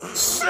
Six.